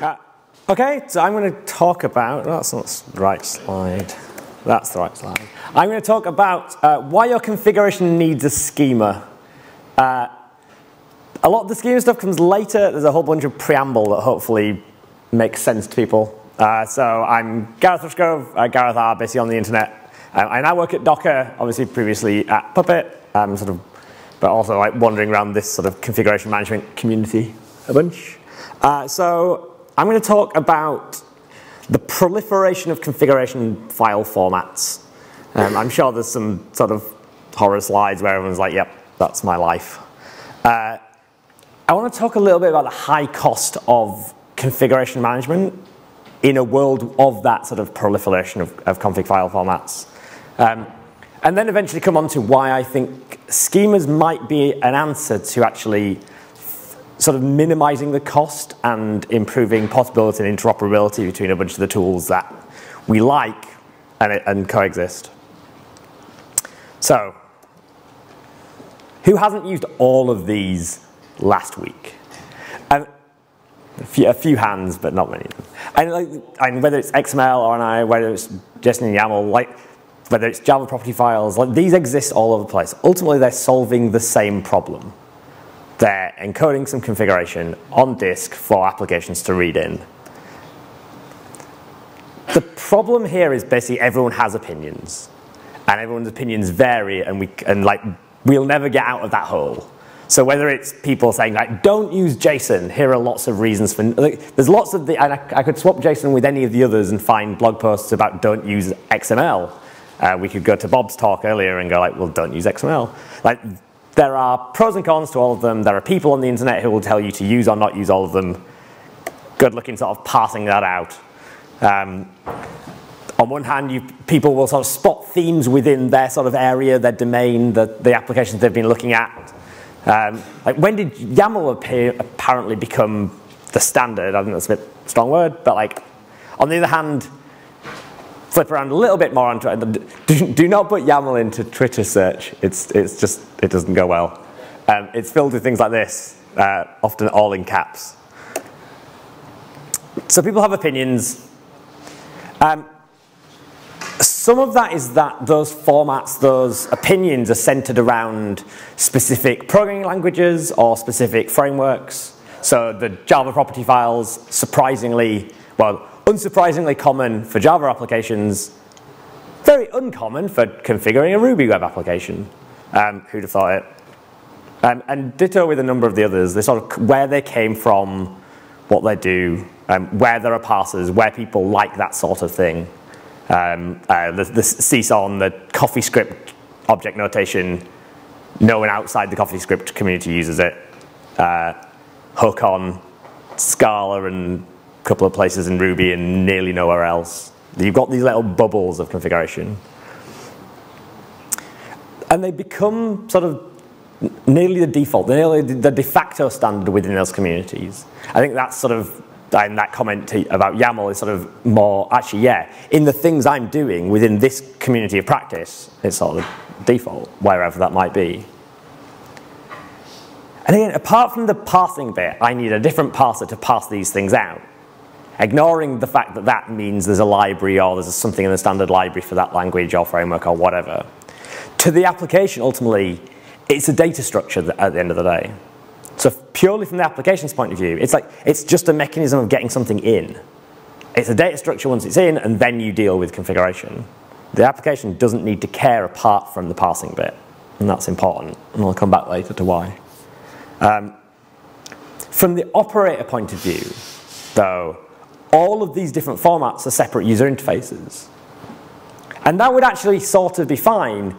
Uh, okay, so I'm going to talk about, that's not the right slide. That's the right slide. I'm going to talk about uh, why your configuration needs a schema. Uh, a lot of the schema stuff comes later. There's a whole bunch of preamble that hopefully makes sense to people. Uh, so I'm Gareth Rushgrove, uh, Gareth R, basically on the internet. Uh, I now work at Docker, obviously previously at Puppet, um, sort of, but also like wandering around this sort of configuration management community a bunch. Uh, so I'm going to talk about the proliferation of configuration file formats. Um, I'm sure there's some sort of horror slides where everyone's like, yep, that's my life. Uh, I want to talk a little bit about the high cost of configuration management in a world of that sort of proliferation of, of config file formats. Um, and then eventually come on to why I think schemas might be an answer to actually sort of minimizing the cost and improving possibility and interoperability between a bunch of the tools that we like and, and coexist. So, who hasn't used all of these last week? And a few, a few hands, but not many. And, like, and whether it's XML or I, whether it's JSON and YAML, like whether it's Java property files, like these exist all over the place. Ultimately, they're solving the same problem. They're encoding some configuration on disk for applications to read in. The problem here is basically everyone has opinions, and everyone's opinions vary, and we and like we'll never get out of that hole. So whether it's people saying like, don't use JSON, here are lots of reasons for, like, there's lots of the, and I, I, could swap JSON with any of the others and find blog posts about don't use XML. Uh, we could go to Bob's talk earlier and go like, well, don't use XML. Like, there are pros and cons to all of them. There are people on the internet who will tell you to use or not use all of them. Good looking sort of parsing that out. Um, on one hand, you, people will sort of spot themes within their sort of area, their domain, the, the applications they've been looking at. Um, like when did YAML appear, apparently become the standard? I think that's a bit strong word, but like on the other hand, flip around a little bit more onto it. Do, do not put YAML into Twitter search. It's, it's just, it doesn't go well. Um, it's filled with things like this, uh, often all in caps. So people have opinions. Um, some of that is that those formats, those opinions are centered around specific programming languages or specific frameworks. So the Java property files, surprisingly, well, unsurprisingly common for Java applications, very uncommon for configuring a Ruby web application. Um, who'd have thought it? Um, and ditto with a number of the others, they sort of where they came from, what they do, um, where there are parsers, where people like that sort of thing. Um, uh, the, the CSON, the CoffeeScript object notation, no one outside the CoffeeScript community uses it. Uh, HOCON Scala and couple of places in Ruby and nearly nowhere else. You've got these little bubbles of configuration. And they become sort of nearly the default, nearly the de facto standard within those communities. I think that's sort of and that comment about YAML is sort of more, actually, yeah, in the things I'm doing within this community of practice, it's sort of default, wherever that might be. And again, apart from the parsing bit, I need a different parser to parse these things out. Ignoring the fact that that means there's a library or there's something in the standard library for that language or framework or whatever. To the application, ultimately, it's a data structure at the end of the day. So purely from the application's point of view, it's like it's just a mechanism of getting something in. It's a data structure once it's in, and then you deal with configuration. The application doesn't need to care apart from the parsing bit, and that's important. And I'll come back later to why. Um, from the operator point of view, though, all of these different formats are separate user interfaces. And that would actually sort of be fine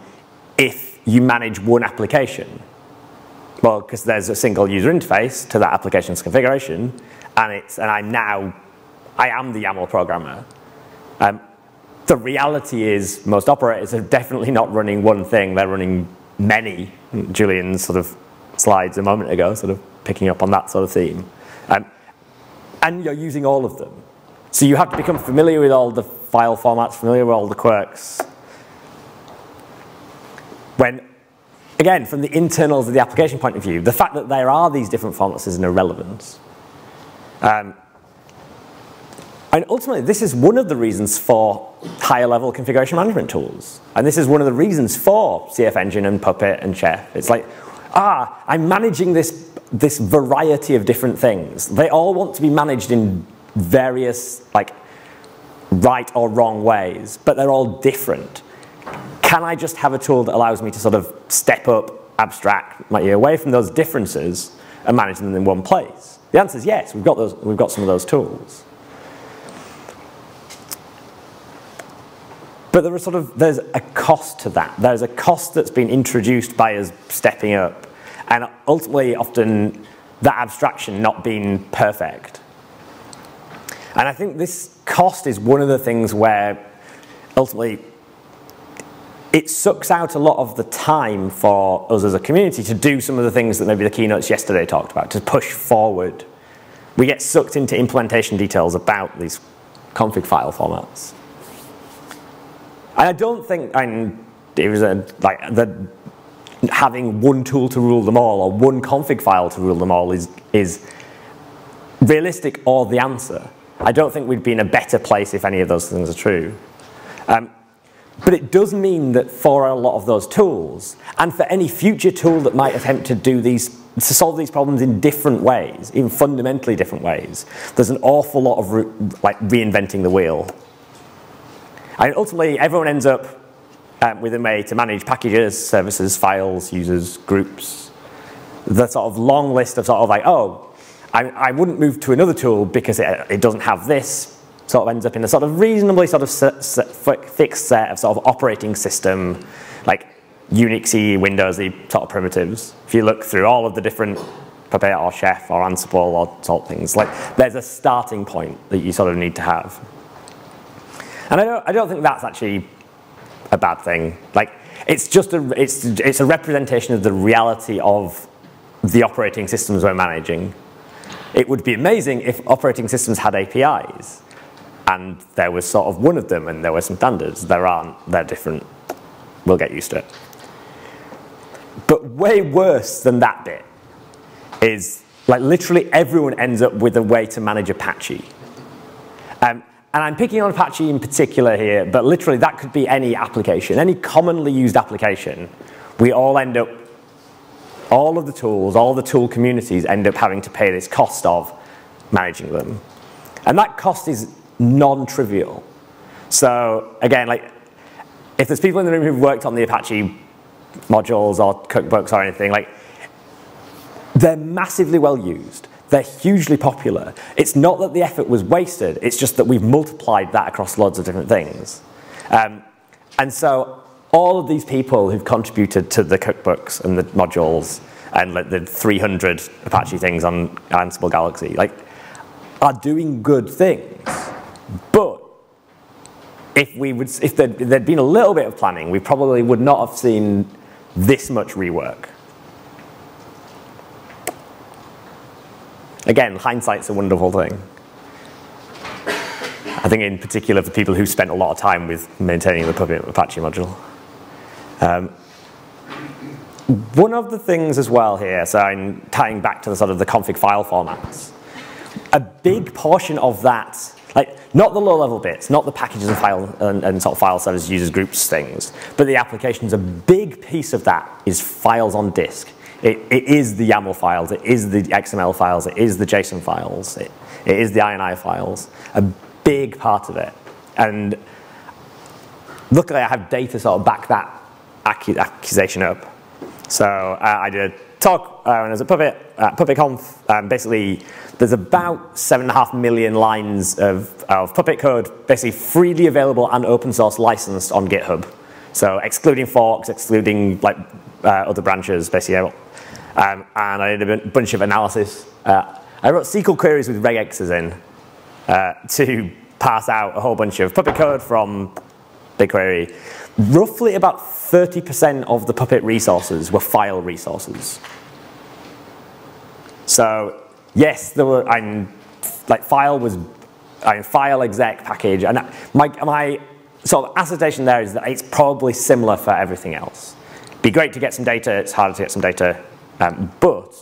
if you manage one application. Well, because there's a single user interface to that application's configuration, and it's and I'm now, I am the YAML programmer. Um, the reality is most operators are definitely not running one thing, they're running many. Julian's sort of slides a moment ago, sort of picking up on that sort of theme. Um, and you're using all of them. So you have to become familiar with all the file formats, familiar with all the quirks. When again, from the internals of the application point of view, the fact that there are these different formats is an irrelevance. Um, And ultimately, this is one of the reasons for higher level configuration management tools. And this is one of the reasons for CFEngine and Puppet and Chef. It's like, ah, I'm managing this, this variety of different things. They all want to be managed in various, like, right or wrong ways, but they're all different. Can I just have a tool that allows me to sort of step up, abstract my away from those differences and manage them in one place? The answer is yes, we've got, those, we've got some of those tools. But there is sort of, there's a cost to that. There's a cost that's been introduced by us stepping up. And ultimately, often, that abstraction not being perfect. And I think this cost is one of the things where ultimately it sucks out a lot of the time for us as a community to do some of the things that maybe the keynotes yesterday talked about, to push forward. We get sucked into implementation details about these config file formats. And I don't think I'm, it was a, like the, having one tool to rule them all or one config file to rule them all is, is realistic or the answer. I don't think we'd be in a better place if any of those things are true. Um, but it does mean that for a lot of those tools, and for any future tool that might attempt to do these, to solve these problems in different ways, in fundamentally different ways, there's an awful lot of re like reinventing the wheel. And ultimately, everyone ends up um, with a way to manage packages, services, files, users, groups. The sort of long list of sort of like, oh, I, I wouldn't move to another tool because it, it, doesn't have this. Sort of ends up in a sort of reasonably sort of fixed set of sort of operating system, like Unixy, Windowsy sort of primitives. If you look through all of the different Puppet or Chef or Ansible or sort of things, like there's a starting point that you sort of need to have. And I don't, I don't think that's actually a bad thing. Like, it's just a, it's, it's a representation of the reality of the operating systems we're managing. It would be amazing if operating systems had APIs and there was sort of one of them and there were some standards. There aren't, they're different. We'll get used to it. But way worse than that bit is like literally everyone ends up with a way to manage Apache. Um, and I'm picking on Apache in particular here, but literally that could be any application, any commonly used application. We all end up all of the tools, all the tool communities end up having to pay this cost of managing them. And that cost is non-trivial. So again, like if there's people in the room who've worked on the Apache modules or cookbooks or anything, like they're massively well used. They're hugely popular. It's not that the effort was wasted, it's just that we've multiplied that across loads of different things. Um, and so all of these people who've contributed to the cookbooks and the modules and like the 300 Apache things on Ansible Galaxy, like, are doing good things. But if we would, if there'd, there'd been a little bit of planning, we probably would not have seen this much rework. Again, hindsight's a wonderful thing. I think in particular for people who spent a lot of time with maintaining the Puppet Apache module. Um, one of the things as well here, so I'm tying back to the sort of the config file formats, a big portion of that, like not the low level bits, not the packages and file and, and sort of file servers, users groups things, but the applications, a big piece of that is files on disk. It, it is the YAML files, it is the XML files, it is the JSON files, it, it is the INI files, a big part of it. And luckily I have data sort of back that accusation up. So uh, I did a talk uh, when I was at Puppet, uh, PuppetConf. Um, basically, there's about seven and a half million lines of, of Puppet code, basically freely available and open source licensed on GitHub. So excluding forks, excluding like uh, other branches, basically. Um, and I did a bunch of analysis. Uh, I wrote SQL queries with regexes in uh, to pass out a whole bunch of Puppet code from BigQuery roughly about 30% of the Puppet resources were file resources. So yes, there were, like file was, I file exec package, and my, my sort of assertion there is that it's probably similar for everything else. Be great to get some data, it's harder to get some data, um, but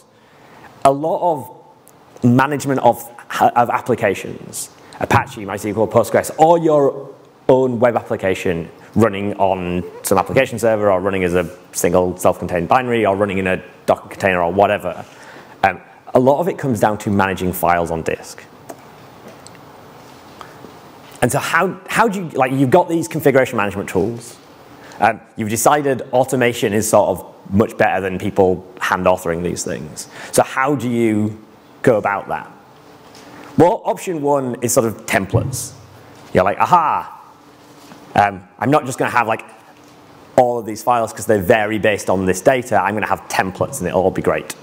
a lot of management of, of applications Apache, MySQL, Postgres, or your own web application running on some application server or running as a single self-contained binary or running in a Docker container or whatever. Um, a lot of it comes down to managing files on disk. And so how, how do you, like you've got these configuration management tools. Um, you've decided automation is sort of much better than people hand authoring these things. So how do you go about that? Well, option one is sort of templates. You're like, aha, um, I'm not just going to have like all of these files because they vary based on this data. I'm going to have templates and it'll all be great.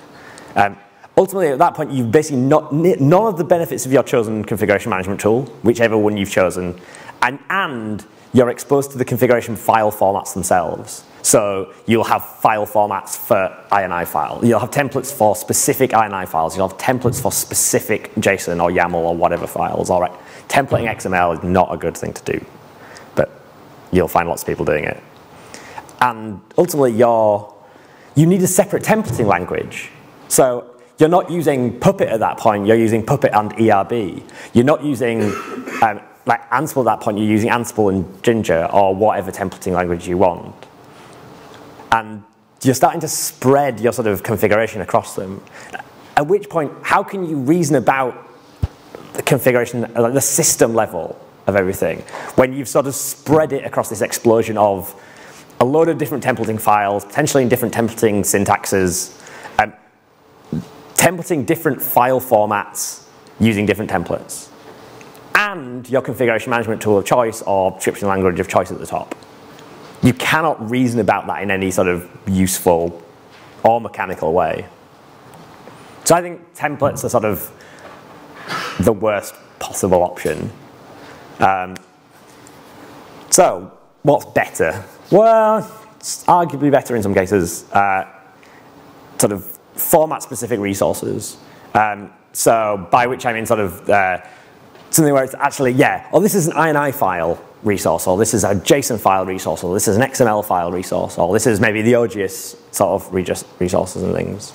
Um, ultimately, at that point, you've basically not, none of the benefits of your chosen configuration management tool, whichever one you've chosen, and, and you're exposed to the configuration file formats themselves. So you'll have file formats for INI file. You'll have templates for specific INI files. You'll have templates for specific JSON or YAML or whatever files. All right. Templating XML is not a good thing to do, you'll find lots of people doing it. And ultimately, you're, you need a separate templating language. So you're not using Puppet at that point. You're using Puppet and ERB. You're not using um, like Ansible at that point. You're using Ansible and Jinja or whatever templating language you want. And you're starting to spread your sort of configuration across them. At which point, how can you reason about the configuration, like the system level of everything, when you've sort of spread it across this explosion of a load of different templating files, potentially in different templating syntaxes, um, templating different file formats using different templates, and your configuration management tool of choice or scripting language of choice at the top. You cannot reason about that in any sort of useful or mechanical way. So I think templates are sort of the worst possible option. Um, so what's better? Well, it's arguably better in some cases. Uh, sort of format-specific resources. Um, so by which I mean sort of uh, something where it's actually, yeah, oh, this is an INI file resource, or this is a JSON file resource, or this is an XML file resource, or this is maybe the Augeas sort of resources and things.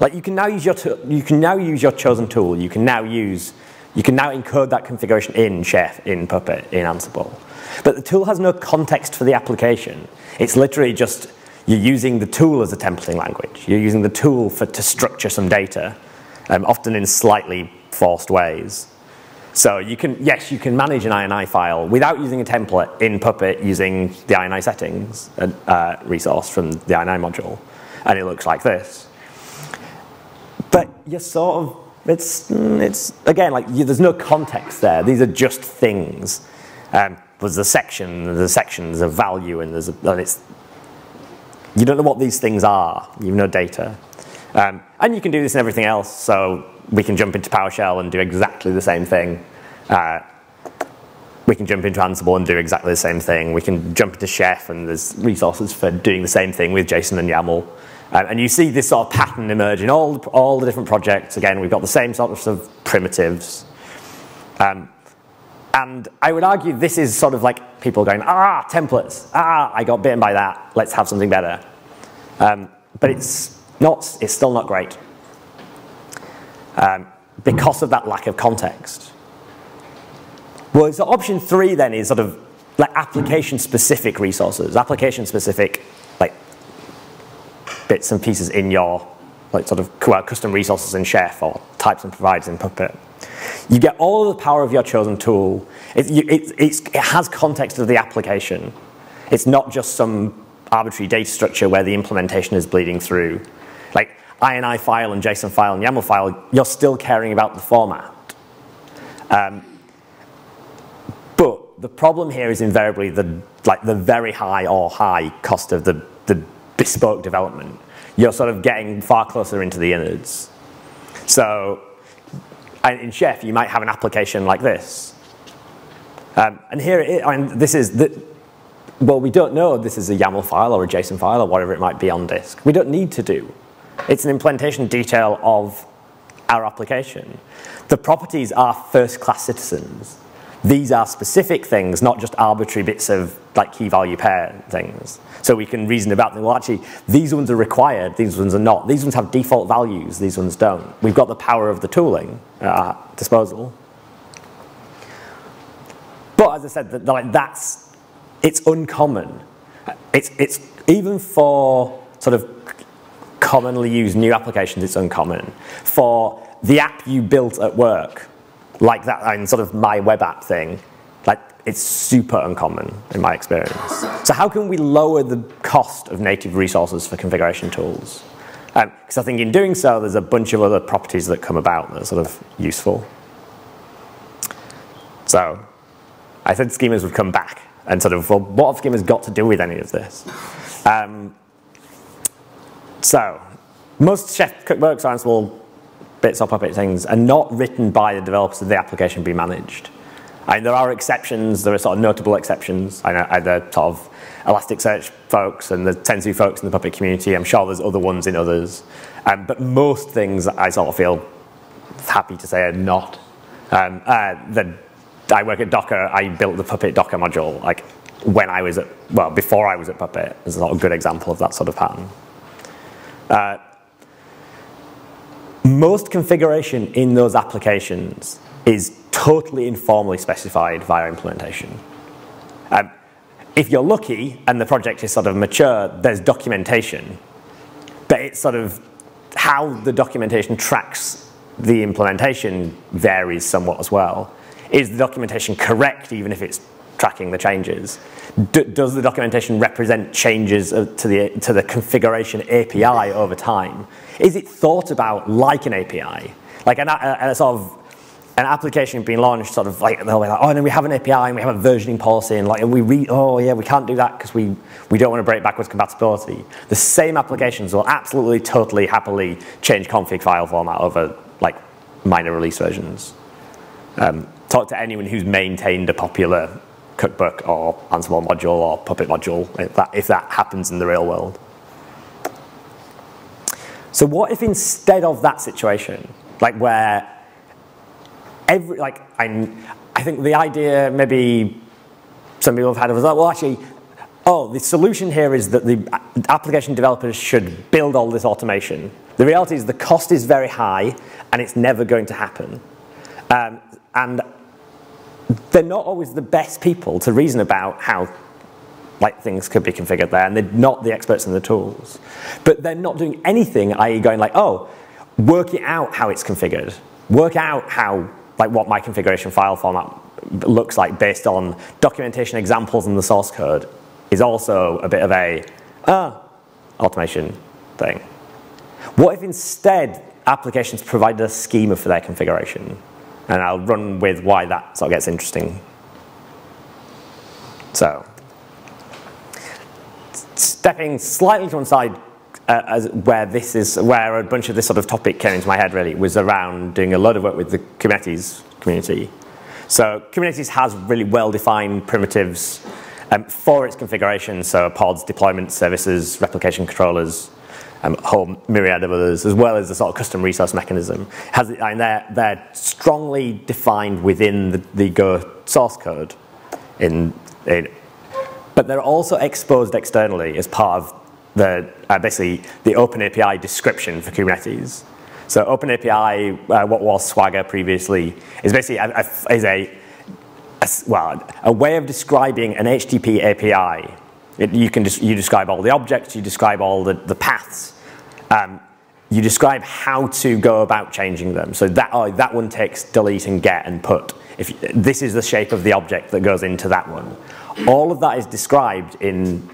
Like you can now use your you can now use your chosen tool. You can now use you can now encode that configuration in Chef, in Puppet, in Ansible. But the tool has no context for the application. It's literally just you're using the tool as a templating language. You're using the tool for, to structure some data, um, often in slightly forced ways. So you can, yes, you can manage an INI file without using a template in Puppet using the INI settings uh, uh, resource from the INI module. And it looks like this. But you're sort of, it's, it's again, like there's no context there. These are just things. Um, there's a section, there's a section, there's a value, and there's a, and it's, you don't know what these things are. You have no data. Um, and you can do this in everything else. So we can jump into PowerShell and do exactly the same thing. Uh, we can jump into Ansible and do exactly the same thing. We can jump into Chef and there's resources for doing the same thing with JSON and YAML. Uh, and you see this sort of pattern emerge in all, all the different projects. Again, we've got the same sort of primitives. Um, and I would argue this is sort of like people going, ah, templates, ah, I got bitten by that, let's have something better. Um, but it's not, it's still not great um, because of that lack of context. Well, so option three then is sort of like application specific resources, application specific like bits and pieces in your like sort of custom resources in Chef or types and providers in Puppet. You get all the power of your chosen tool. It, it, it has context of the application. It's not just some arbitrary data structure where the implementation is bleeding through. Like INI file and JSON file and YAML file, you're still caring about the format. Um, but the problem here is invariably the, like the very high or high cost of the, the bespoke development. You're sort of getting far closer into the innards. So in Chef, you might have an application like this. Um, and here, it, I mean, this is, the, well, we don't know this is a YAML file or a JSON file or whatever it might be on disk. We don't need to do. It's an implementation detail of our application. The properties are first-class citizens. These are specific things, not just arbitrary bits of like key value pair things. So we can reason about them. Well, actually, these ones are required, these ones are not. These ones have default values, these ones don't. We've got the power of the tooling at our disposal. But as I said, like that's it's uncommon. It's it's even for sort of commonly used new applications, it's uncommon. For the app you built at work, like that and sort of my web app thing, like it's super uncommon in my experience. So how can we lower the cost of native resources for configuration tools? Because um, I think in doing so, there's a bunch of other properties that come about that are sort of useful. So I said schemas would come back and sort of, well, what have schemas got to do with any of this? Um, so most chef cookbooks are Ansible bits or puppet things are not written by the developers of the application be managed. And there are exceptions, there are sort of notable exceptions. I know I, the sort of Elasticsearch folks and the Sensu folks in the Puppet community. I'm sure there's other ones in others. Um, but most things I sort of feel happy to say are not. Um, uh, the, I work at Docker, I built the Puppet Docker module like when I was at, well, before I was at Puppet. There's a of good example of that sort of pattern. Uh, most configuration in those applications is totally informally specified via implementation. Um, if you're lucky and the project is sort of mature, there's documentation. But it's sort of how the documentation tracks the implementation varies somewhat as well. Is the documentation correct even if it's tracking the changes? D does the documentation represent changes to the, to the configuration API over time? Is it thought about like an API? Like an, a, a sort of an application being launched, sort of like they'll be like, oh, no, we have an API and we have a versioning policy, and like we read, oh yeah, we can't do that because we we don't want to break backwards compatibility. The same applications will absolutely, totally, happily change config file format over like minor release versions. Um, talk to anyone who's maintained a popular cookbook or Ansible module or Puppet module if that, if that happens in the real world. So what if instead of that situation, like where every, like, I, I think the idea maybe some people have had was, well, actually, oh, the solution here is that the application developers should build all this automation. The reality is the cost is very high and it's never going to happen. Um, and they're not always the best people to reason about how like things could be configured there, and they're not the experts in the tools. But they're not doing anything, i.e. going like, oh, work it out how it's configured. Work out how like what my configuration file format looks like based on documentation examples in the source code is also a bit of a uh, automation thing. What if instead applications provided a schema for their configuration? And I'll run with why that sort of gets interesting. So, stepping slightly to one side uh, as where this is where a bunch of this sort of topic came into my head really was around doing a lot of work with the Kubernetes community. So Kubernetes has really well-defined primitives um, for its configuration, so pods, deployment services, replication controllers, um, a whole myriad of others, as well as the sort of custom resource mechanism. Has, and they're, they're strongly defined within the, the Go source code. In, in, but they're also exposed externally as part of the, uh, basically the OpenAPI description for Kubernetes. So OpenAPI, uh, what was Swagger previously, is basically a, a, is a, a, well, a way of describing an HTTP API. It, you can you describe all the objects, you describe all the, the paths, um, you describe how to go about changing them. So that, oh, that one takes delete and get and put. If this is the shape of the object that goes into that one. All of that is described in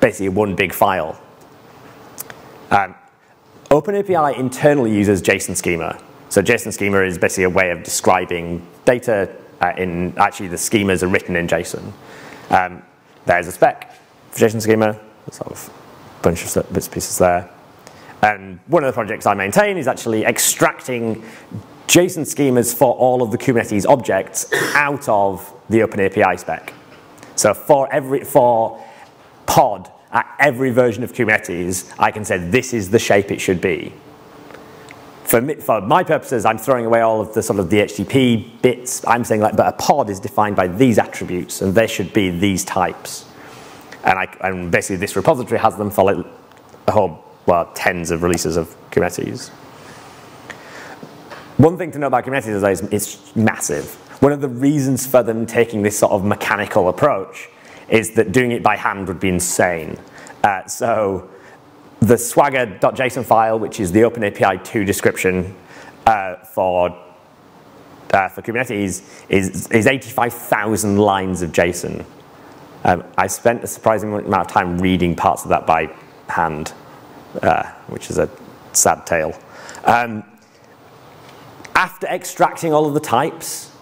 basically one big file. Um, OpenAPI internally uses JSON schema. So JSON schema is basically a way of describing data uh, in, actually the schemas are written in JSON. Um, there's a spec JSON schema, sort of a bunch of bits and pieces there. And one of the projects I maintain is actually extracting JSON schemas for all of the Kubernetes objects out of the OpenAPI spec. So for every, for pod at every version of Kubernetes, I can say this is the shape it should be. For, me, for my purposes, I'm throwing away all of the sort of the HTTP bits. I'm saying like, but a pod is defined by these attributes, and they should be these types. And, I, and basically, this repository has them for like a whole, well, tens of releases of Kubernetes. One thing to know about Kubernetes is that it's massive. one of the reasons for them taking this sort of mechanical approach is that doing it by hand would be insane. Uh, so the swagger.json file, which is the OpenAPI 2 description uh, for, uh, for Kubernetes, is, is 85,000 lines of JSON. Um, I spent a surprising amount of time reading parts of that by hand, uh, which is a sad tale. Um, after extracting all of the types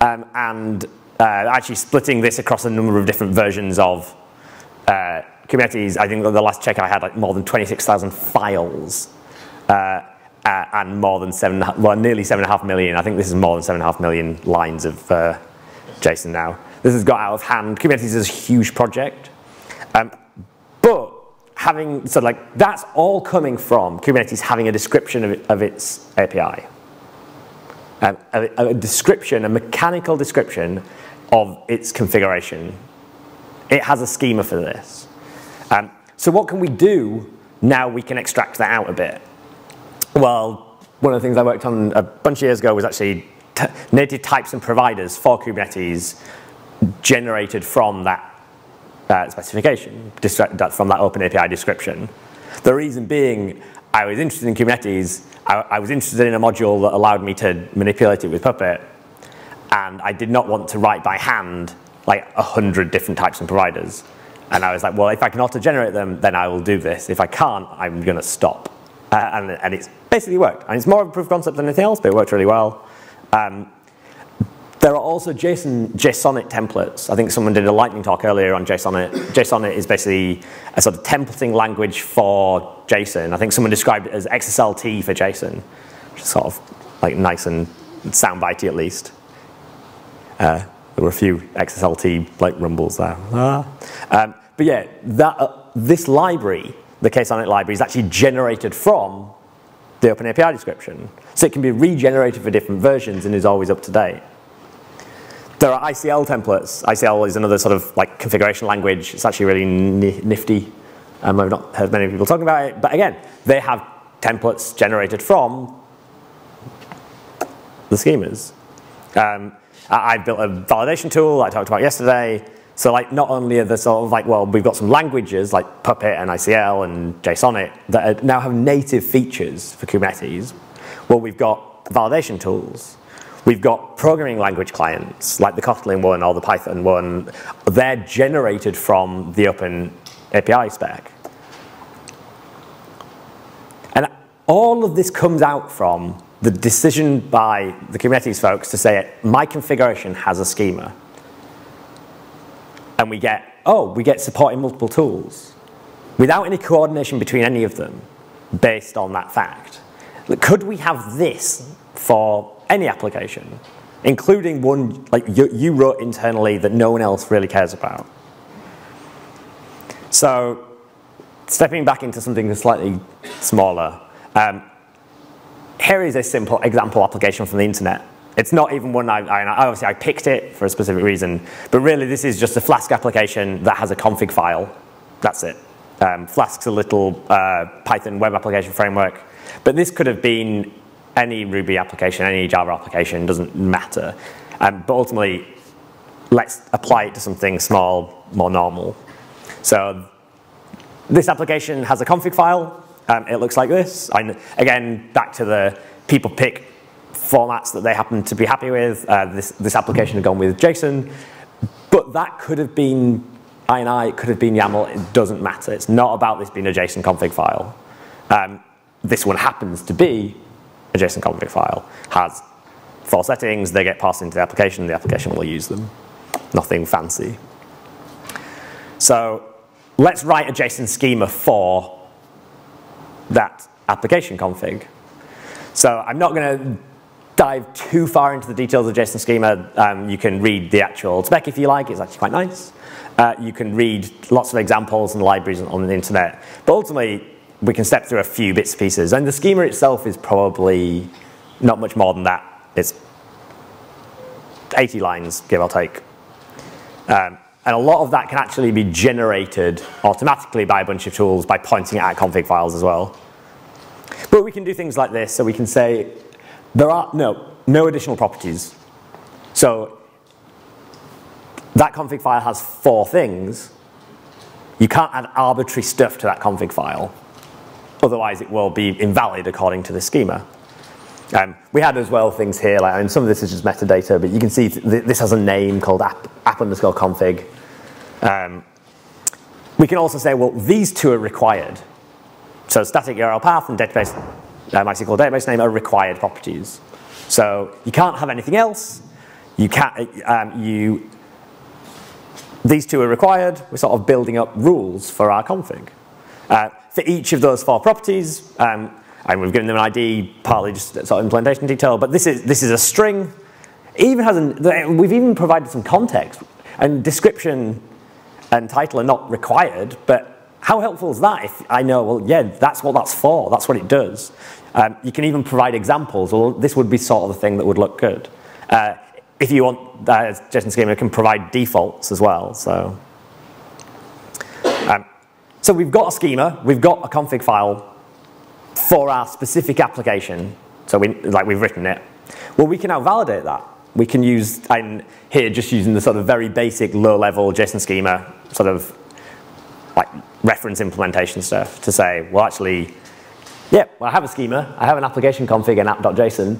um, and uh, actually splitting this across a number of different versions of uh, Kubernetes, I think the last check I had like more than 26,000 files uh, uh, and more than seven, well, nearly seven and a half million. I think this is more than seven and a half million lines of uh, JSON now. This has got out of hand. Kubernetes is a huge project. Um, but having, so like, that's all coming from Kubernetes having a description of, of its API. Um, a, a, description, a mechanical description of its configuration. It has a schema for this. Um, so what can we do now we can extract that out a bit? Well, one of the things I worked on a bunch of years ago was actually native types and providers for Kubernetes generated from that uh, specification, from that open API description. The reason being, I was interested in Kubernetes, I, I was interested in a module that allowed me to manipulate it with Puppet, and I did not want to write by hand like a hundred different types and providers. And I was like, well, if I can auto-generate them, then I will do this. If I can't, I'm going to stop. Uh, and, and, it's basically worked. And it's more of a proof of concept than anything else, but it worked really well. Um, there are also JSON, Jsonnet templates. I think someone did a lightning talk earlier on Jsonnet. Jsonnet is basically a sort of templating language for JSON. I think someone described it as XSLT for JSON, which is sort of like nice and soundbitey at least. Uh, there were a few XSLT like rumbles there. Ah. Um, but yeah, that, uh, this library, the ksonnet library, is actually generated from the OpenAPI description. So it can be regenerated for different versions and is always up to date. There are ICL templates. ICL is another sort of like configuration language. It's actually really nifty. Um, I've not heard many people talking about it, but again, they have templates generated from the schemas. Um, I built a validation tool I talked about yesterday. So like not only are the sort of like, well, we've got some languages like Puppet and ICL and Jsonnet that now have native features for Kubernetes. Well, we've got validation tools. We've got programming language clients like the Kotlin one or the Python one. They're generated from the open API spec. And all of this comes out from the decision by the Kubernetes folks to say my configuration has a schema. And we get, oh, we get support in multiple tools without any coordination between any of them based on that fact. Could we have this for any application, including one like you, you wrote internally that no one else really cares about? So stepping back into something slightly smaller, um, here is a simple example application from the internet. It's not even one I, I, obviously I picked it for a specific reason, but really this is just a Flask application that has a config file. That's it. Um, Flask's a little uh, Python web application framework, but this could have been any Ruby application, any Java application, doesn't matter. Um, but ultimately, let's apply it to something small, more normal. So this application has a config file. Um, it looks like this. I, again, back to the people pick formats that they happen to be happy with. Uh, this, this application had gone with JSON. But that could have been INI, it could have been YAML. It doesn't matter. It's not about this being a JSON config file. Um, this one happens to be JSON config file. Has four settings. They get passed into the application. and The application will use them. Nothing fancy. So let's write a JSON schema for that application config. So I'm not going to dive too far into the details of JSON schema. Um, you can read the actual spec if you like. It's actually quite nice. Uh, you can read lots of examples and libraries on the internet. But ultimately, we can step through a few bits and pieces. And the schema itself is probably not much more than that. It's 80 lines, give or take. Um, and a lot of that can actually be generated automatically by a bunch of tools by pointing at config files as well. But we can do things like this. So we can say there are no, no additional properties. So that config file has four things. You can't add arbitrary stuff to that config file. Otherwise, it will be invalid according to the schema. Um, we had as well things here, like, and some of this is just metadata, but you can see th this has a name called app, app underscore config. Um, we can also say, well, these two are required. So static URL path and database, uh, MySQL database name are required properties. So you can't have anything else. You can't, um, you, these two are required. We're sort of building up rules for our config. Uh, for each of those four properties, um, and we've given them an ID, partly just sort of implementation detail, but this is, this is a string. It even has an, we've even provided some context, and description and title are not required, but how helpful is that if I know, well, yeah, that's what that's for, that's what it does. Um, you can even provide examples, well, this would be sort of the thing that would look good. Uh, if you want, uh, JSON schema can provide defaults as well, so. Um, so we've got a schema, we've got a config file for our specific application, so we, like we've written it. Well, we can now validate that. We can use, I'm here just using the sort of very basic low-level JSON schema, sort of like reference implementation stuff to say, well, actually, yeah, well, I have a schema, I have an application config and app.json.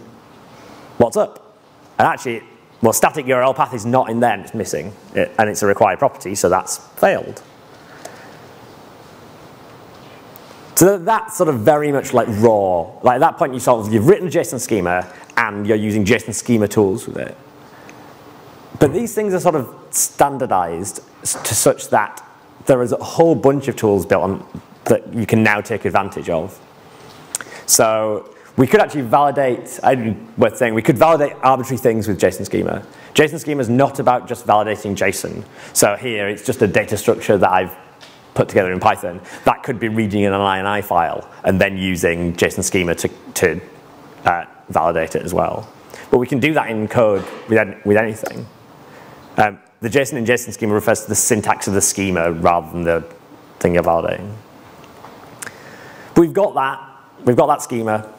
What's up? And actually, well, static URL path is not in there and it's missing, it, and it's a required property, so that's failed. So that's sort of very much like raw. Like at that point, you sort of, you've written a JSON schema and you're using JSON schema tools with it. But these things are sort of standardized to such that there is a whole bunch of tools built on that you can now take advantage of. So we could actually validate, I'm worth saying, we could validate arbitrary things with JSON schema. JSON schema is not about just validating JSON. So here, it's just a data structure that I've put together in Python. That could be reading in an INI file and then using JSON schema to, to uh, validate it as well. But we can do that in code with, with anything. Um, the JSON in JSON schema refers to the syntax of the schema rather than the thing you're validating. But we've got that, we've got that schema,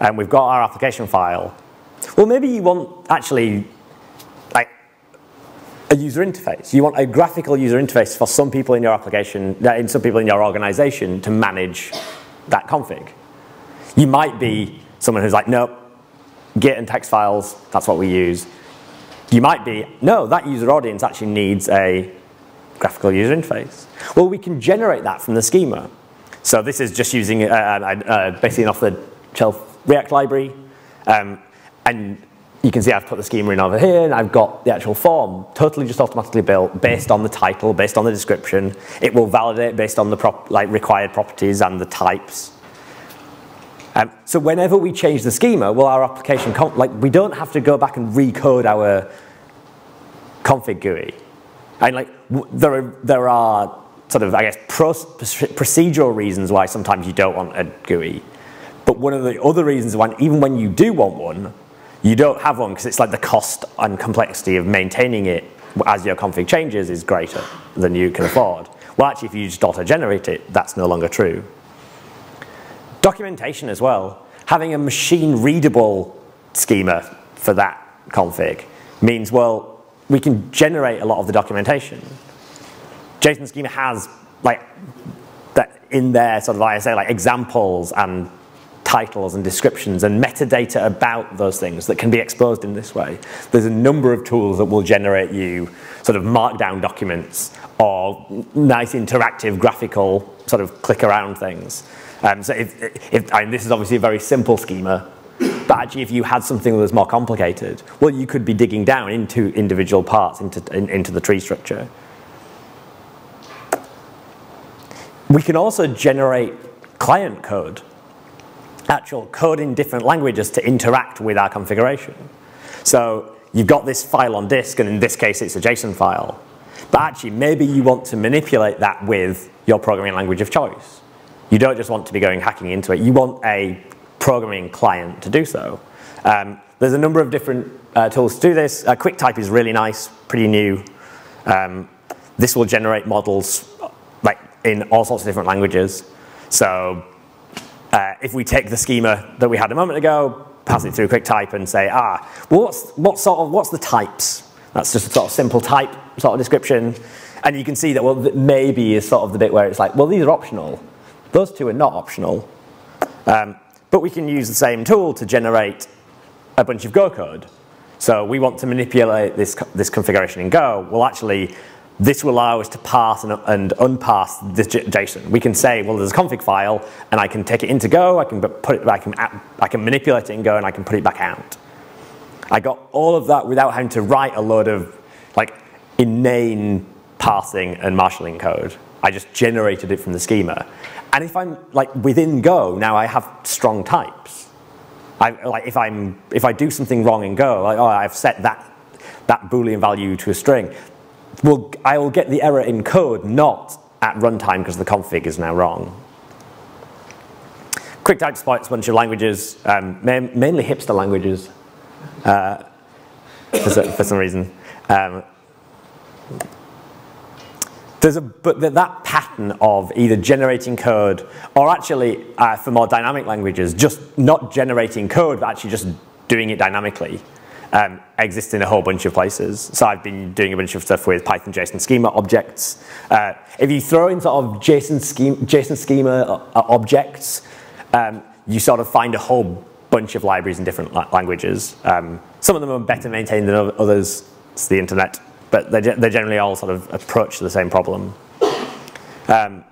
and we've got our application file. Well, maybe you want actually a user interface. You want a graphical user interface for some people in your application, in some people in your organization to manage that config. You might be someone who's like, nope, Git and text files, that's what we use. You might be, no, that user audience actually needs a graphical user interface. Well, we can generate that from the schema. So this is just using uh, uh, uh basically an off-the-shelf React library. Um, and you can see I've put the schema in over here, and I've got the actual form totally just automatically built based on the title, based on the description. It will validate based on the prop like required properties and the types. Um, so whenever we change the schema, well, our application, like we don't have to go back and recode our config GUI. And like there are, there are sort of, I guess, procedural reasons why sometimes you don't want a GUI. But one of the other reasons why, even when you do want one, you don't have one because it's like the cost and complexity of maintaining it as your config changes is greater than you can afford. Well, actually, if you just auto-generate it, that's no longer true. Documentation as well. Having a machine-readable schema for that config means, well, we can generate a lot of the documentation. JSON schema has like that in there sort of like I say like examples and titles and descriptions and metadata about those things that can be exposed in this way. There's a number of tools that will generate you sort of markdown documents or nice interactive graphical sort of click around things. Um, so if, if, I mean, this is obviously a very simple schema, but actually if you had something that was more complicated, well, you could be digging down into individual parts, into, in, into the tree structure. We can also generate client code, actual code in different languages to interact with our configuration. So you've got this file on disk, and in this case it's a JSON file. But actually, maybe you want to manipulate that with your programming language of choice. You don't just want to be going hacking into it. You want a programming client to do so. Um, there's a number of different uh, tools to do this. Uh, QuickType is really nice, pretty new. Um, this will generate models like in all sorts of different languages. So uh, if we take the schema that we had a moment ago, pass it through QuickType and say, ah, well, what's, what sort of, what's the types? That's just a sort of simple type sort of description. And you can see that, well, maybe is sort of the bit where it's like, well, these are optional. Those two are not optional. Um, but we can use the same tool to generate a bunch of Go code. So we want to manipulate this, this configuration in Go. Well, actually, this will allow us to parse and, and unparse this JSON. We can say, well, there's a config file, and I can take it into Go, I can put it, I can, I can manipulate it in Go, and I can put it back out. I got all of that without having to write a load of like inane parsing and marshalling code. I just generated it from the schema. And if I'm like within Go, now I have strong types. I, like if I'm if I do something wrong in Go, like oh I've set that that boolean value to a string, well I will get the error in code, not at runtime because the config is now wrong. QuickType supports a bunch of languages, um, mainly hipster languages, uh, for, for, some reason. Um, there's a, but that pattern of either generating code or actually, uh, for more dynamic languages, just not generating code, but actually just doing it dynamically, um, exists in a whole bunch of places. So I've been doing a bunch of stuff with Python JSON schema objects. Uh, if you throw in sort of JSON schema, JSON schema uh, objects, um, you sort of find a whole bunch of libraries in different la languages. Um, some of them are better maintained than others. It's the internet but they, they generally all sort of approach the same problem. Um,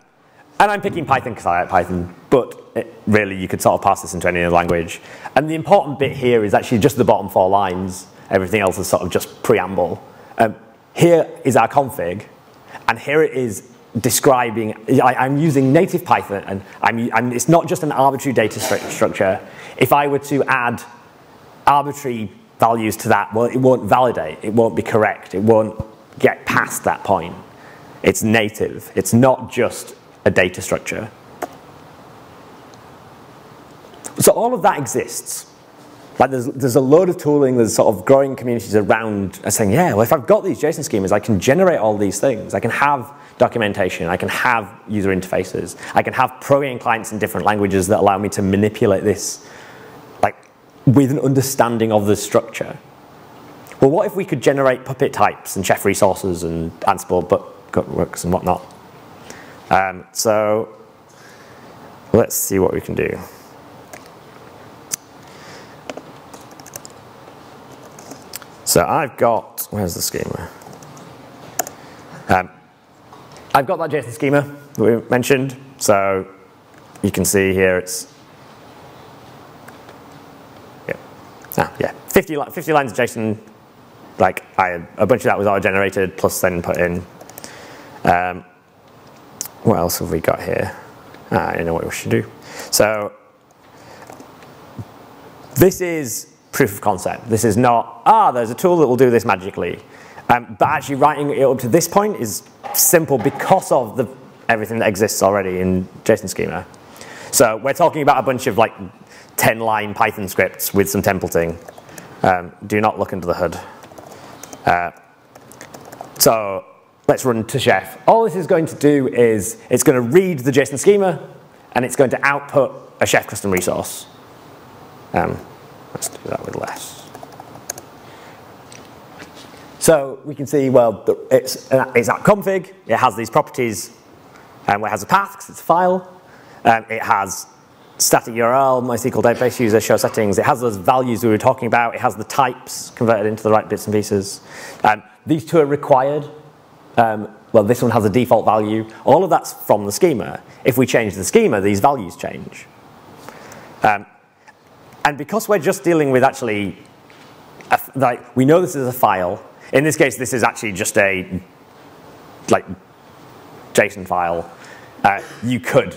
and I'm picking Python because I like Python, but it, really you could sort of pass this into any other language. And the important bit here is actually just the bottom four lines. Everything else is sort of just preamble. Um, here is our config, and here it is describing, I, am using native Python, and I'm, I'm, it's not just an arbitrary data structure. If I were to add arbitrary values to that, well, it won't validate, it won't be correct, it won't get past that point. It's native, it's not just a data structure. So all of that exists. Like there's, there's a load of tooling, there's sort of growing communities around saying, yeah, well, if I've got these JSON schemas, I can generate all these things. I can have documentation, I can have user interfaces, I can have programming clients in different languages that allow me to manipulate this like with an understanding of the structure. Well, what if we could generate Puppet types and Chef resources and Ansible but works and whatnot? Um, so let's see what we can do. So I've got, where's the schema? Um, I've got that JSON schema that we mentioned. So you can see here it's yeah, Ah, yeah, 50, 50 lines of JSON, like I, a bunch of that was auto-generated, plus then put in. Um, what else have we got here? Ah, I know what we should do. So this is proof of concept. This is not, ah, there's a tool that will do this magically. Um, but actually writing it up to this point is simple because of the, everything that exists already in JSON schema. So we're talking about a bunch of like 10 line Python scripts with some templating. Um, do not look into the hood. Uh, so let's run to Chef. All this is going to do is it's going to read the JSON schema and it's going to output a Chef custom resource. Um, let's do that with less. So we can see, well, it's, it's at config, it has these properties, and um, it has a path because it's a file, um, it has static URL, MySQL database user, show settings. It has those values we were talking about. It has the types converted into the right bits and pieces. Um, these two are required. Um, well, this one has a default value. All of that's from the schema. If we change the schema, these values change. Um, and because we're just dealing with actually, like, we know this is a file. In this case, this is actually just a like JSON file. Uh, you could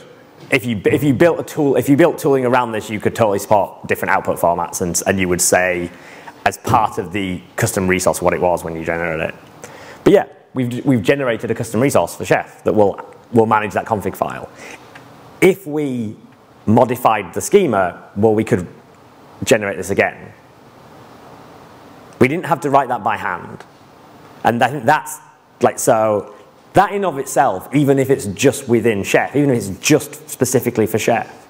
if you, if you built a tool, if you built tooling around this, you could totally support different output formats and, and you would say as part of the custom resource what it was when you generated it. But yeah, we've, we've generated a custom resource for Chef that will, will manage that config file. If we modified the schema, well, we could generate this again. We didn't have to write that by hand. And I think that's like, so that in of itself, even if it's just within Chef, even if it's just specifically for Chef,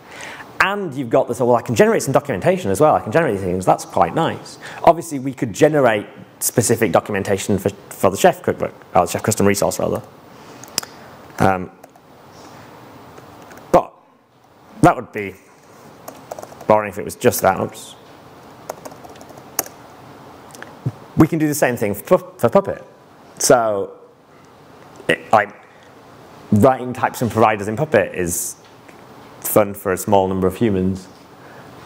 And you've got this, well, I can generate some documentation as well. I can generate things. That's quite nice. Obviously, we could generate specific documentation for, for the Chef cookbook, or the Chef custom resource, rather. Um, but that would be boring if it was just that. Oops. We can do the same thing for, for Puppet. So, it, like, writing types and providers in Puppet is fun for a small number of humans.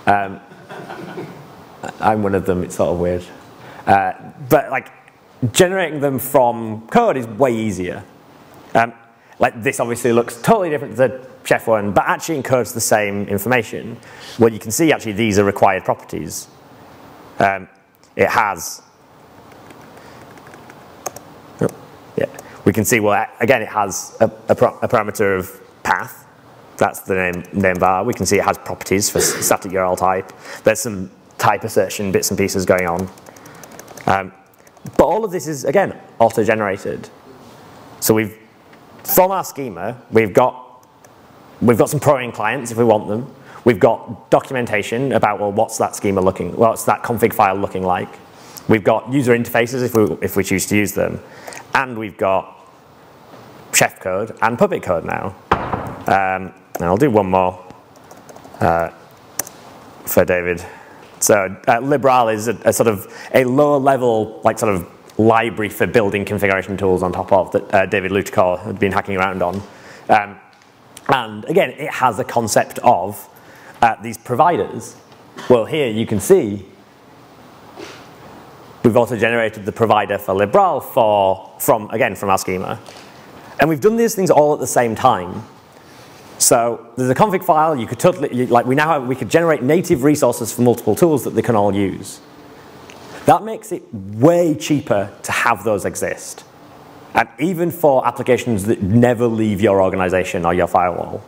Um, I'm one of them, it's sort of weird. Uh, but like generating them from code is way easier. Um, like this obviously looks totally different to chef one, but actually encodes the same information. Well, you can see actually these are required properties. Um, it has, yeah, we can see, well, again, it has a, a, a parameter of path, that's the name, name var. We can see it has properties for static URL type. There's some type assertion bits and pieces going on. Um, but all of this is, again, auto-generated. So we've, from our schema, we've got, we've got some programming clients if we want them. We've got documentation about, well, what's that schema looking, what's that config file looking like. We've got user interfaces if we, if we choose to use them. And we've got chef code and Puppet code now. Um, and I'll do one more uh, for David. So uh, Libral is a, a, sort of a lower level, like sort of library for building configuration tools on top of that uh, David Lutterkort had been hacking around on. Um, and again, it has a concept of uh, these providers. Well, here you can see we've also generated the provider for Libral for, from, again, from our schema. And we've done these things all at the same time. So there's a config file. You could totally, like we now have, we could generate native resources for multiple tools that they can all use. That makes it way cheaper to have those exist. And even for applications that never leave your organization or your firewall.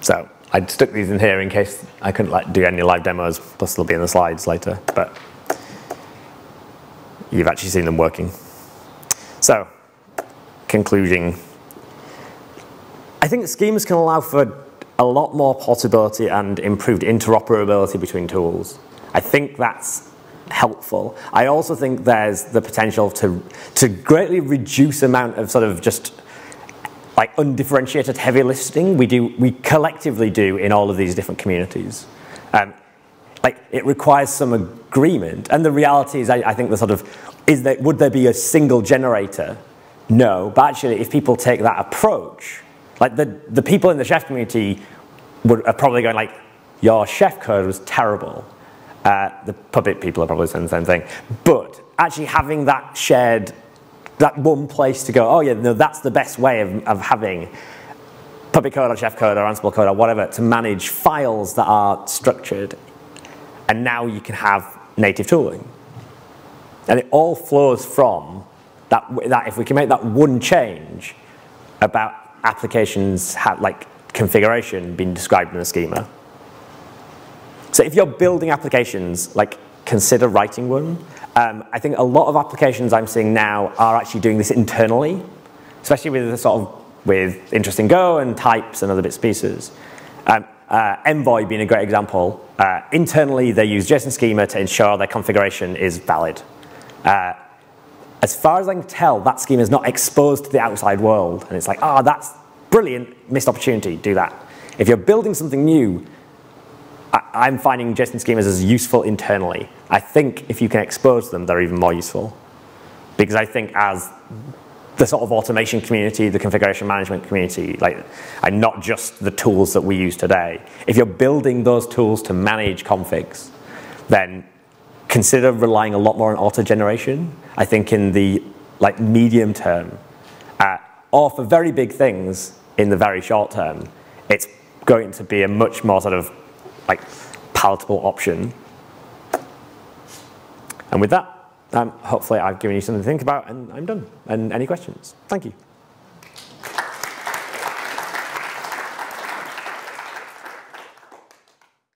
So I stuck these in here in case I couldn't like, do any live demos, plus they'll be in the slides later. But you've actually seen them working. So, concluding, I think schemas can allow for a lot more portability and improved interoperability between tools. I think that's helpful. I also think there's the potential to, to greatly reduce amount of sort of just like undifferentiated heavy lifting we do we collectively do in all of these different communities. Um, like it requires some agreement. And the reality is, I, I think the sort of is that would there be a single generator? No, but actually, if people take that approach, like the the people in the chef community would are probably going like, your chef code was terrible. Uh, the puppet people are probably saying the same thing. But actually having that shared, that one place to go, oh yeah, no, that's the best way of, of having puppet code or chef code or Ansible code or whatever to manage files that are structured and now you can have native tooling. And it all flows from that, that if we can make that one change about applications have, like configuration being described in the schema. So if you're building applications, like consider writing one. Um, I think a lot of applications I'm seeing now are actually doing this internally, especially with the sort of with interest in Go and types and other bits and pieces. Um, uh, Envoy being a great example. Uh, internally, they use JSON schema to ensure their configuration is valid. Uh, as far as I can tell, that schema is not exposed to the outside world. And it's like, ah, oh, that's brilliant, missed opportunity, do that. If you're building something new, I, am finding JSON schemas as useful internally. I think if you can expose them, they're even more useful. Because I think as the sort of automation community, the configuration management community, like, and not just the tools that we use today. If you're building those tools to manage configs, then consider relying a lot more on auto generation. I think in the like medium term, uh, or for very big things in the very short term, it's going to be a much more sort of like palatable option. And with that, um, hopefully I've given you something to think about and I'm done. And any questions? Thank you.